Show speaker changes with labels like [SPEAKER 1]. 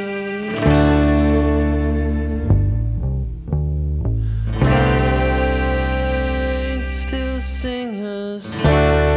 [SPEAKER 1] so. I still sing her song.